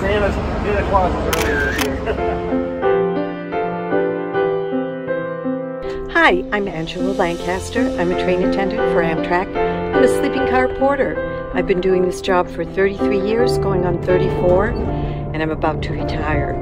Santa, Santa Claus is earlier this year. Hi, I'm Angela Lancaster. I'm a train attendant for Amtrak. I'm a sleeping car porter. I've been doing this job for 33 years, going on 34, and I'm about to retire.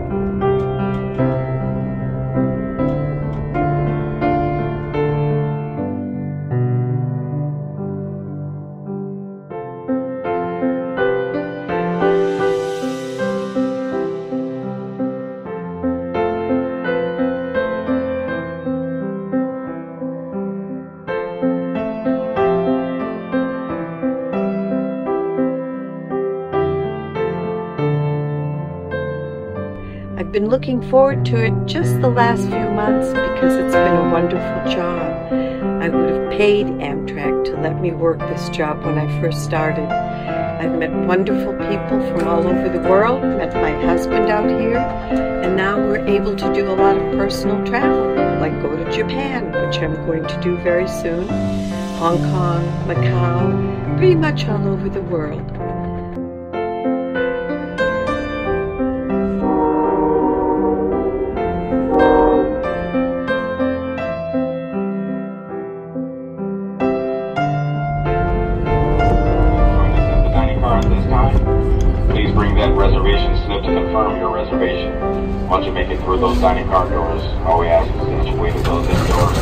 I've been looking forward to it just the last few months because it's been a wonderful job. I would have paid Amtrak to let me work this job when I first started. I've met wonderful people from all over the world, met my husband out here, and now we're able to do a lot of personal travel, like go to Japan, which I'm going to do very soon, Hong Kong, Macau, pretty much all over the world. Bring that reservation slip to confirm your reservation. Once you make it through those dining car doors, all we ask is that you wait until this door.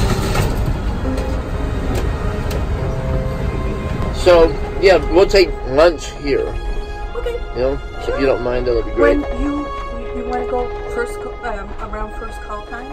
So yeah, we'll take lunch here. Okay. You know, so if you don't mind, that'll be great. When you you, want to go first um, around first call time?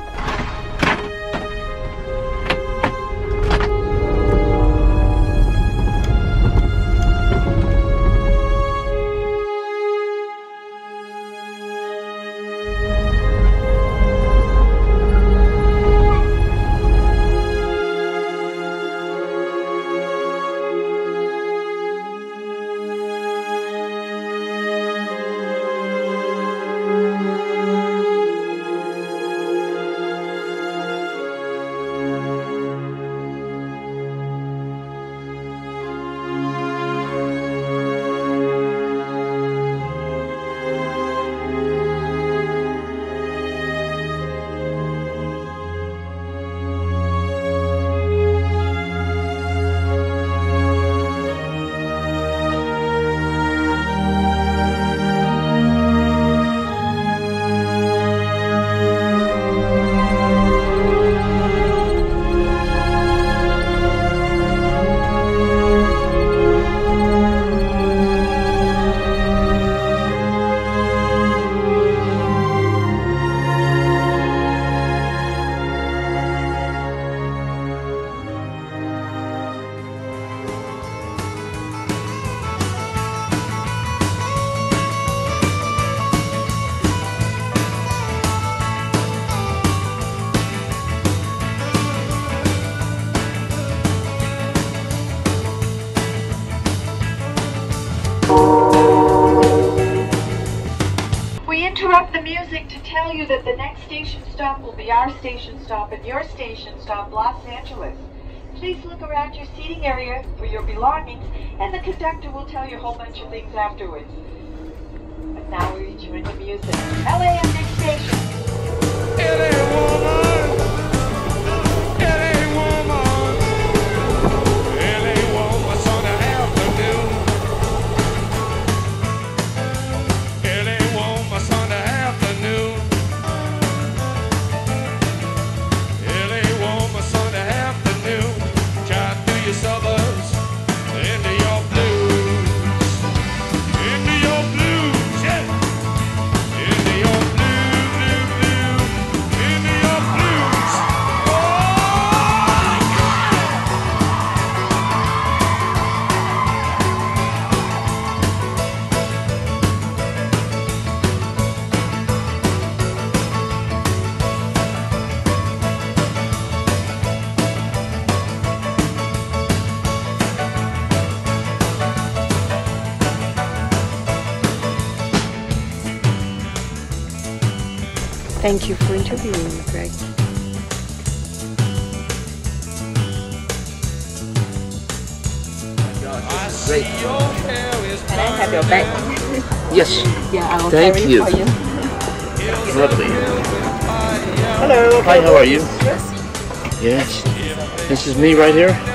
We interrupt the music to tell you that the next station stop will be our station stop and your station stop, Los Angeles. Please look around your seating area for your belongings, and the conductor will tell you a whole bunch of things afterwards. But now we rejoin the music. LAM Thank you for interviewing me, Greg. Great. Can I have your bag? Yes. Yeah, I will Thank carry you. for you. Lovely. Hello. Hi, how are you? Yes. This is me right here.